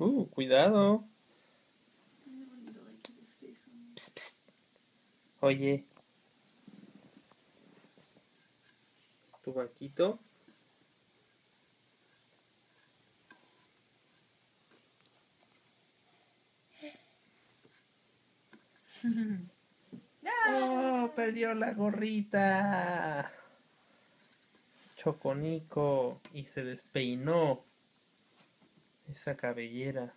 Uh, cuidado. Psst. Oye. Tu vaquito. Oh, perdió la gorrita. Choconico. Y se despeinó. Esa cabellera.